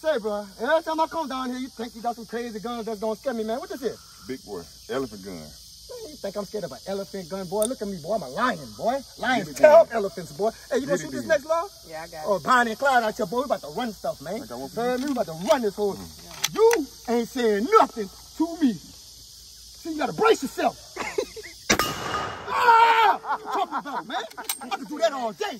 Say, bro, every time I come down here, you think you got some crazy guns that's gonna scare me, man. What this is? Big boy, elephant gun. Man, you think I'm scared of an elephant gun, boy? Look at me, boy. I'm a lion, boy. Lions Get elephants, boy. Hey, you gonna shoot this next law? Yeah, I got Oh, Bonnie and Clyde out here, boy. We about to run stuff, man. I got me? We about to run this whole. Mm. You ain't saying nothing to me. See, you gotta brace yourself. ah! What you talking about, man? I'm do that all day.